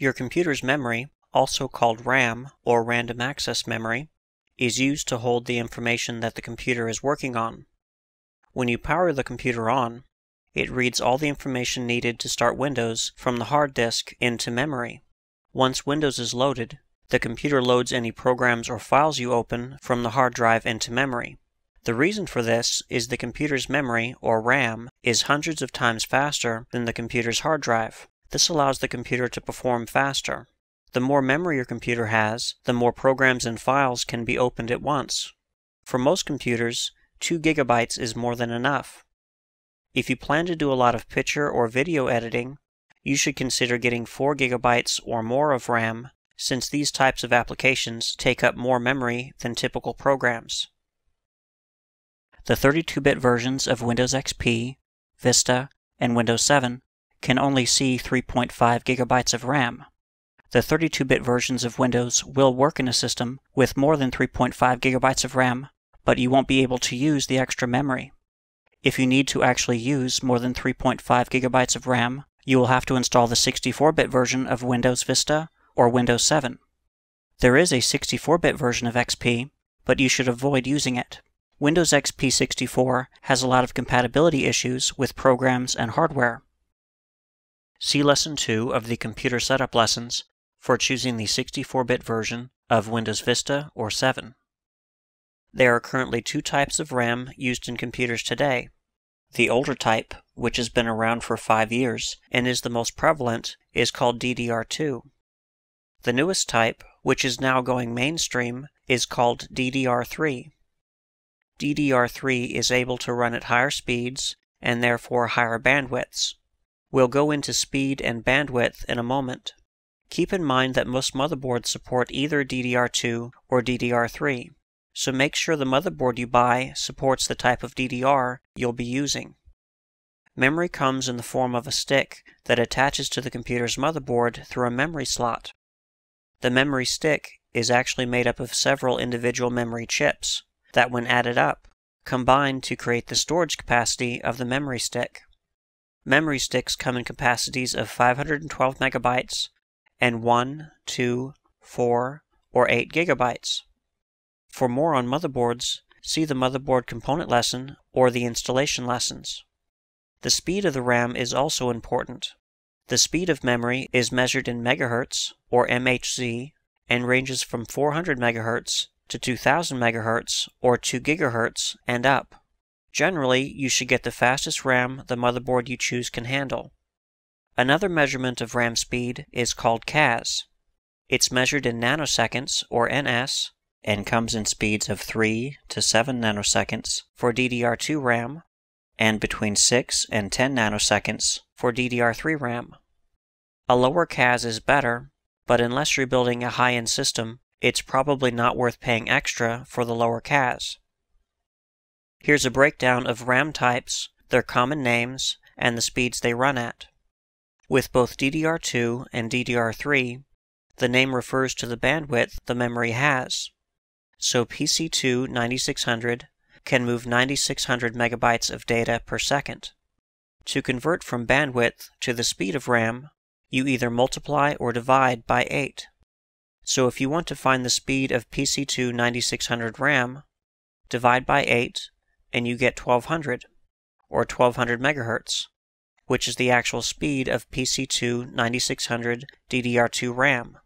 Your computer's memory, also called RAM or random access memory, is used to hold the information that the computer is working on. When you power the computer on, it reads all the information needed to start Windows from the hard disk into memory. Once Windows is loaded, the computer loads any programs or files you open from the hard drive into memory. The reason for this is the computer's memory, or RAM, is hundreds of times faster than the computer's hard drive. This allows the computer to perform faster. The more memory your computer has, the more programs and files can be opened at once. For most computers, 2 gigabytes is more than enough. If you plan to do a lot of picture or video editing, you should consider getting 4 gigabytes or more of RAM since these types of applications take up more memory than typical programs. The 32-bit versions of Windows XP, Vista, and Windows 7 can only see 3.5 gigabytes of RAM. The 32-bit versions of Windows will work in a system with more than 3.5 gigabytes of RAM, but you won't be able to use the extra memory. If you need to actually use more than 3.5 gigabytes of RAM, you will have to install the 64-bit version of Windows Vista or Windows 7. There is a 64-bit version of XP, but you should avoid using it. Windows XP 64 has a lot of compatibility issues with programs and hardware. See Lesson 2 of the Computer Setup Lessons for choosing the 64-bit version of Windows Vista or 7. There are currently two types of RAM used in computers today. The older type, which has been around for five years and is the most prevalent, is called DDR2. The newest type, which is now going mainstream, is called DDR3. DDR3 is able to run at higher speeds and therefore higher bandwidths. We'll go into speed and bandwidth in a moment. Keep in mind that most motherboards support either DDR2 or DDR3, so make sure the motherboard you buy supports the type of DDR you'll be using. Memory comes in the form of a stick that attaches to the computer's motherboard through a memory slot. The memory stick is actually made up of several individual memory chips that, when added up, combine to create the storage capacity of the memory stick. Memory sticks come in capacities of 512 megabytes and 1, 2, 4, or 8 gigabytes. For more on motherboards, see the motherboard component lesson or the installation lessons. The speed of the RAM is also important. The speed of memory is measured in megahertz, or MHz, and ranges from 400 MHz to 2000 MHz or 2 GHz and up. Generally, you should get the fastest RAM the motherboard you choose can handle. Another measurement of RAM speed is called CAS. It's measured in nanoseconds, or ns, and comes in speeds of 3 to 7 nanoseconds for DDR2 RAM and between 6 and 10 nanoseconds for DDR3 RAM. A lower CAS is better, but unless you're building a high-end system, it's probably not worth paying extra for the lower CAS. Here's a breakdown of RAM types, their common names, and the speeds they run at. With both DDR2 and DDR3, the name refers to the bandwidth the memory has. So PC2 9600 can move 9600 megabytes of data per second. To convert from bandwidth to the speed of RAM, you either multiply or divide by 8. So if you want to find the speed of PC2 9600 RAM, divide by 8 and you get 1200, or 1200 megahertz, which is the actual speed of PC2 9600 DDR2 RAM.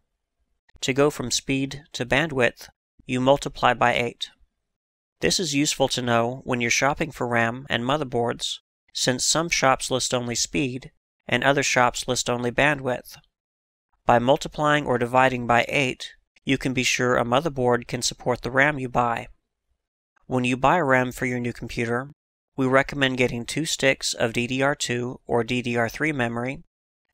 To go from speed to bandwidth, you multiply by 8. This is useful to know when you're shopping for RAM and motherboards, since some shops list only speed and other shops list only bandwidth. By multiplying or dividing by 8, you can be sure a motherboard can support the RAM you buy. When you buy RAM for your new computer, we recommend getting two sticks of DDR2 or DDR3 memory,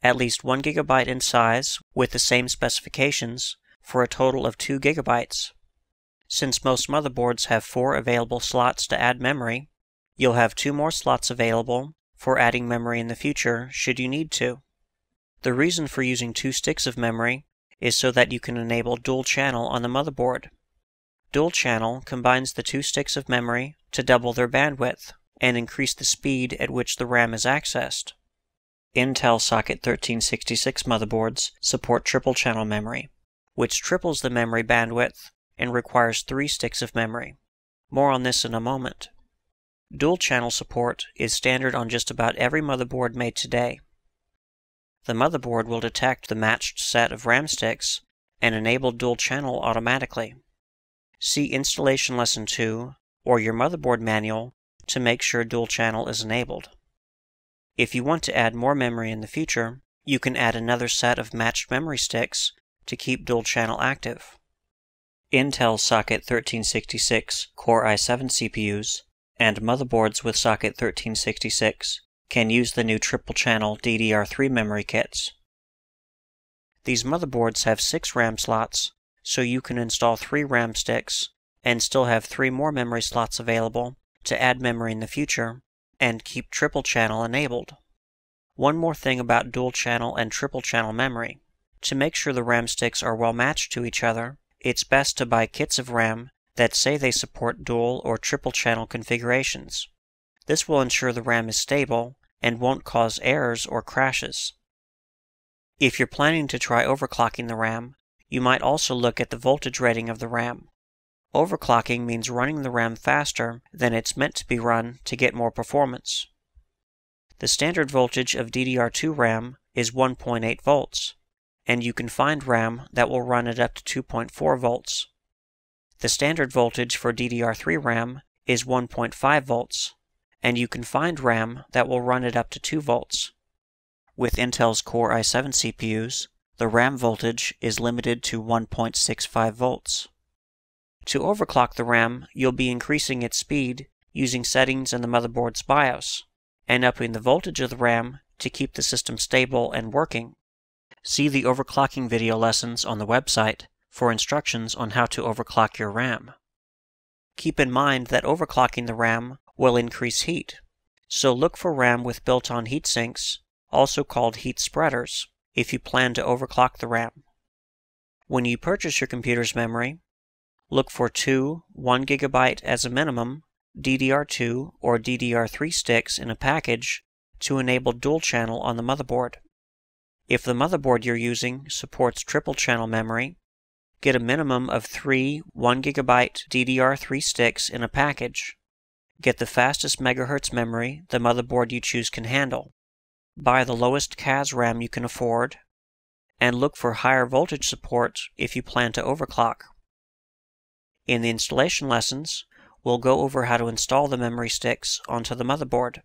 at least 1 GB in size with the same specifications, for a total of 2 GB. Since most motherboards have four available slots to add memory, you'll have two more slots available for adding memory in the future should you need to. The reason for using two sticks of memory is so that you can enable dual channel on the motherboard. Dual channel combines the two sticks of memory to double their bandwidth and increase the speed at which the RAM is accessed. Intel Socket 1366 motherboards support triple channel memory, which triples the memory bandwidth and requires three sticks of memory. More on this in a moment. Dual channel support is standard on just about every motherboard made today. The motherboard will detect the matched set of RAM sticks and enable dual channel automatically. See Installation Lesson 2 or your motherboard manual to make sure dual channel is enabled. If you want to add more memory in the future, you can add another set of matched memory sticks to keep dual channel active. Intel Socket 1366 Core i7 CPUs and motherboards with Socket 1366 can use the new triple channel DDR3 memory kits. These motherboards have 6 RAM slots, so you can install 3 RAM sticks and still have 3 more memory slots available to add memory in the future and keep triple channel enabled. One more thing about dual channel and triple channel memory. To make sure the RAM sticks are well matched to each other, it's best to buy kits of RAM that say they support dual or triple channel configurations. This will ensure the RAM is stable and won't cause errors or crashes. If you're planning to try overclocking the RAM, you might also look at the voltage rating of the RAM. Overclocking means running the RAM faster than it's meant to be run to get more performance. The standard voltage of DDR2 RAM is 1.8 volts, and you can find RAM that will run at up to 2.4 volts. The standard voltage for DDR3 RAM is 1.5 volts, and you can find RAM that will run at up to 2 volts. With Intel's Core i7 CPUs, the RAM voltage is limited to 1.65 volts. To overclock the RAM, you'll be increasing its speed using settings in the motherboard's BIOS, and upping the voltage of the RAM to keep the system stable and working. See the overclocking video lessons on the website for instructions on how to overclock your RAM. Keep in mind that overclocking the RAM will increase heat, so look for RAM with built-on heat sinks, also called heat spreaders, if you plan to overclock the RAM. When you purchase your computer's memory, look for two 1 GB as a minimum DDR2 or DDR3 sticks in a package to enable dual channel on the motherboard. If the motherboard you're using supports triple channel memory, get a minimum of three 1 GB DDR3 sticks in a package. Get the fastest megahertz memory the motherboard you choose can handle. Buy the lowest CAS RAM you can afford, and look for higher voltage support if you plan to overclock. In the installation lessons, we'll go over how to install the memory sticks onto the motherboard.